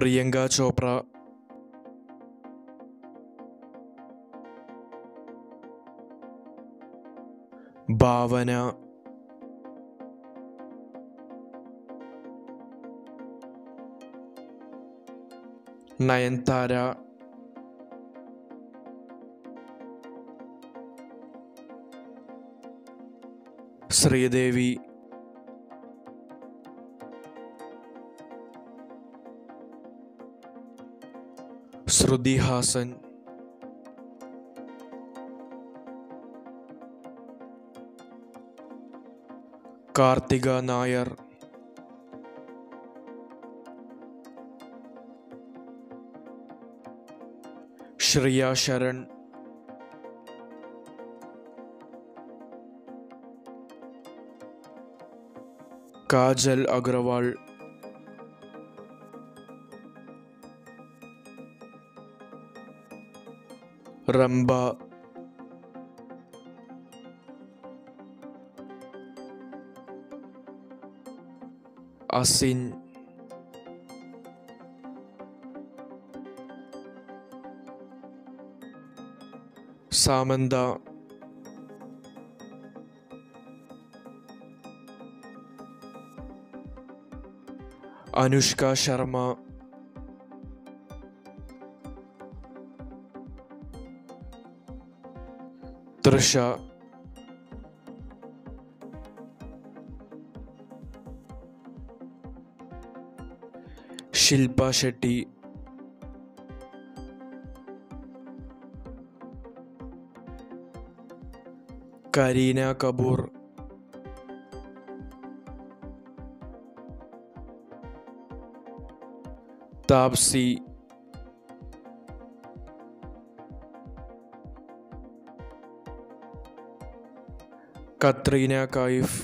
പ്രിയങ്ക ചോപ്ര ഭാവന നയൻതാര ശ്രീദേവി ശ്രുതി ഹാസൻ കാർത്തിക നായർ ശ്രിയ ശരൺ കാജൽ അഗർവാൾ റംബ അസിൻ സാമന്ത അനുഷ്ക ശർമ്മ दृश्य शिल्पा शेट्टी करीना कपूर तापसी കത്രീന കൈഫ്